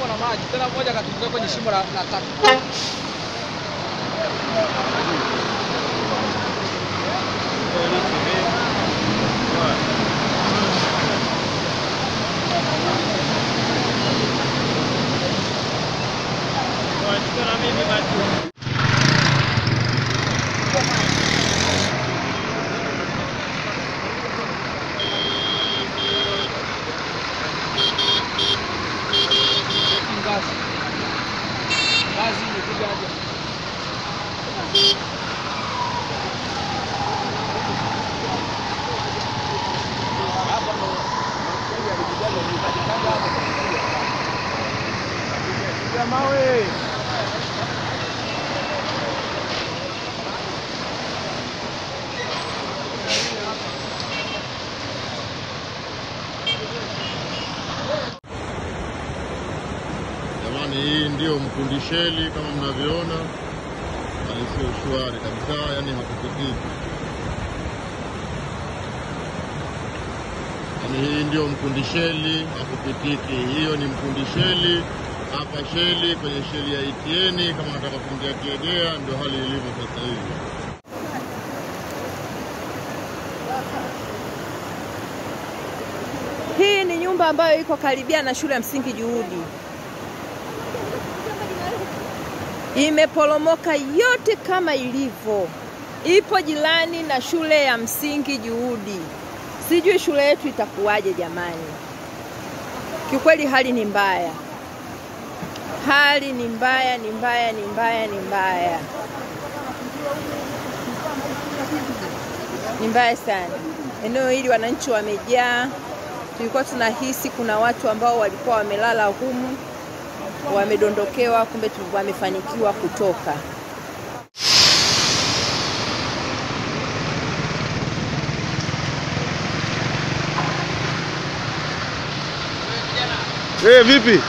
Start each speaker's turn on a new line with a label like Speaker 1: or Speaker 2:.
Speaker 1: shimo na maji, tena mmoja akatumbukia kwenye shimo la, tatu. Ngazi ngazi imekuja hapa. Hapa ndo jamaa mawe.
Speaker 2: Jamani, hii ndio mkundisheli kama mnavyoona, alisio shwari kabisa, yani hakupitiki. Yani hii ndio mkundisheli, hakupitiki. Hiyo ni mkundisheli hapa sheli, kwenye sheli ya Itieni. Kama nataka kuingia Kiegea, ndio hali ilivyo sasa hivi.
Speaker 3: Hii ni nyumba ambayo iko karibia na shule ya msingi Juhudi. Imeporomoka yote kama ilivyo, ipo jirani na shule ya msingi Juhudi. Sijui shule yetu itakuwaje jamani. Kiukweli hali ni mbaya, hali ni mbaya, ni mbaya, ni mbaya, ni mbaya, ni mbaya sana. Eneo hili wananchi wamejaa. Tulikuwa tunahisi kuna watu ambao walikuwa wamelala humu wamedondokewa, kumbe wamefanikiwa kutoka.
Speaker 2: Eh, vipi?